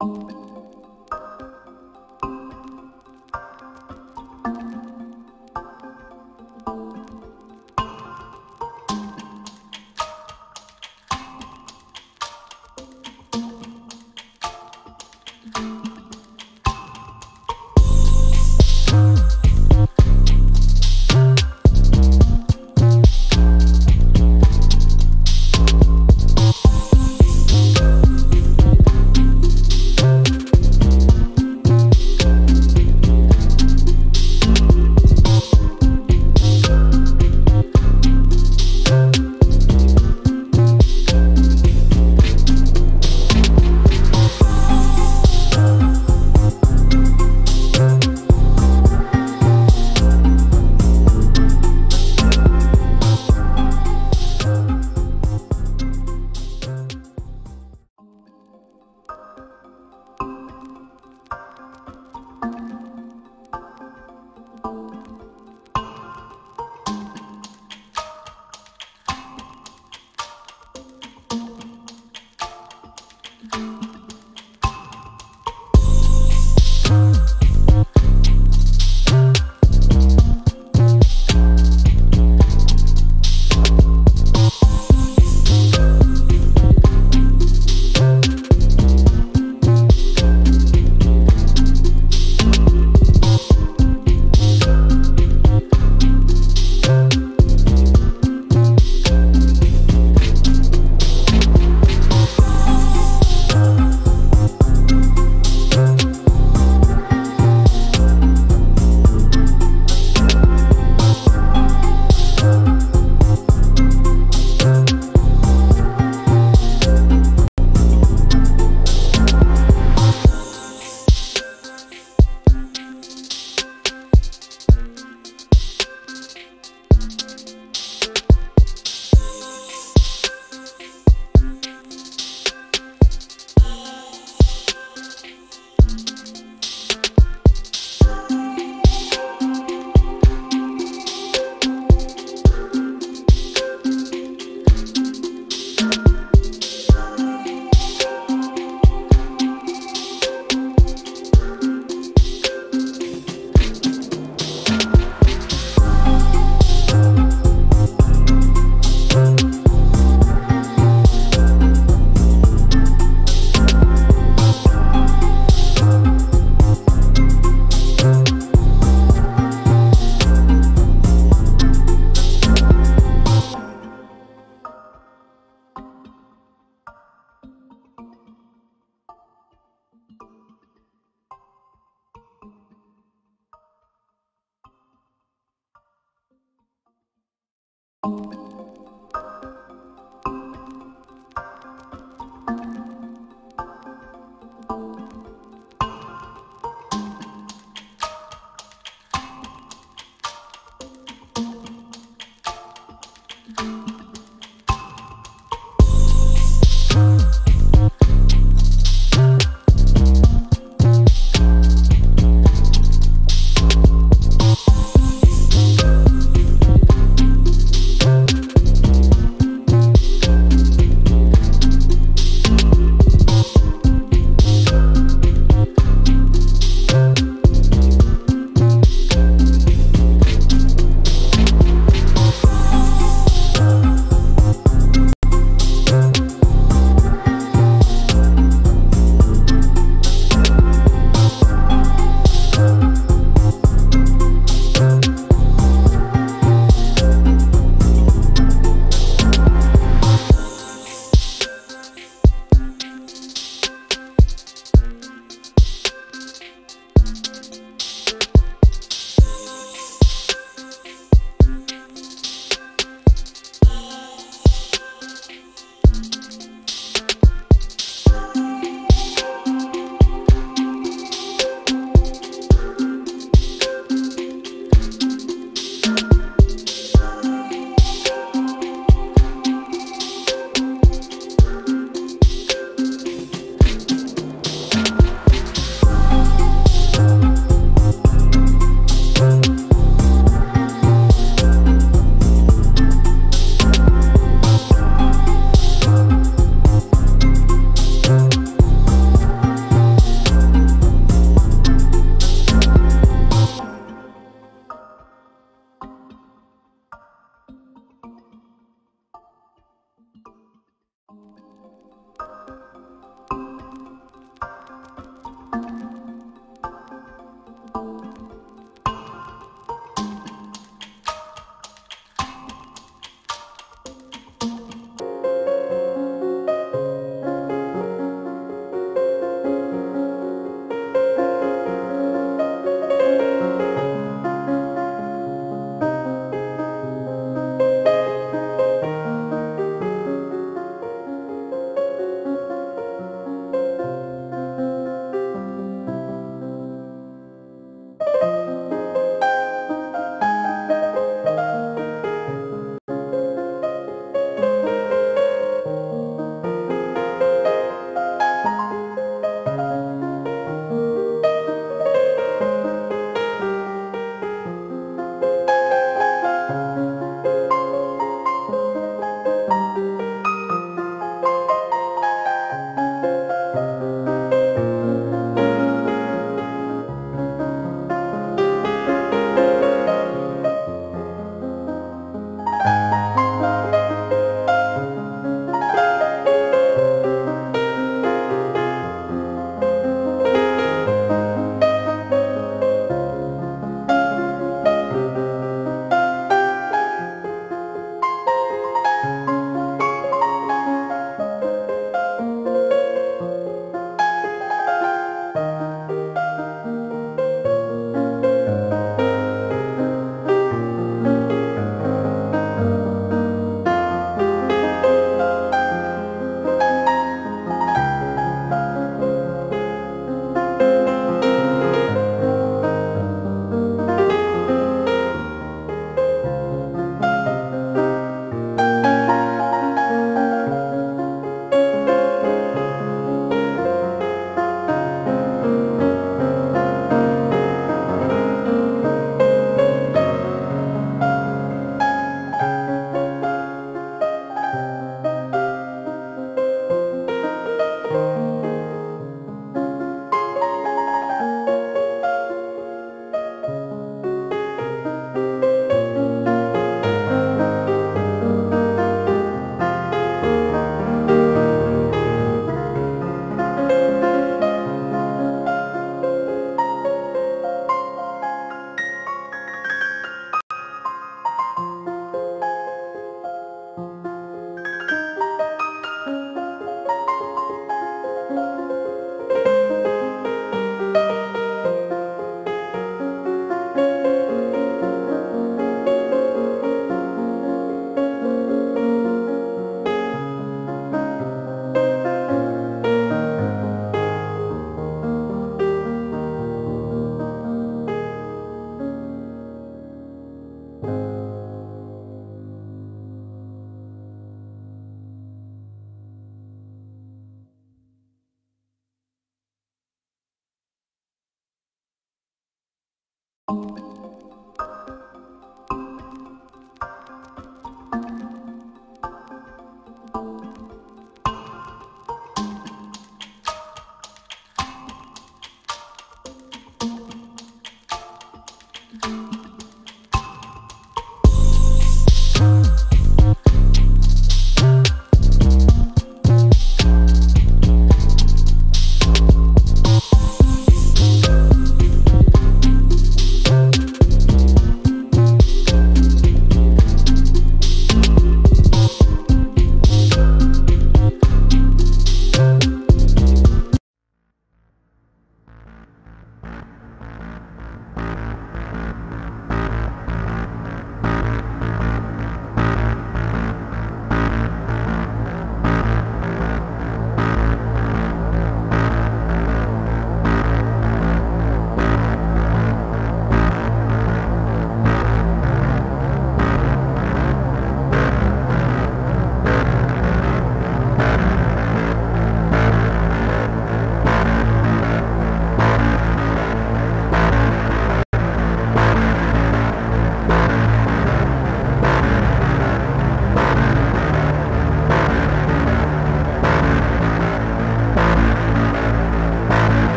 you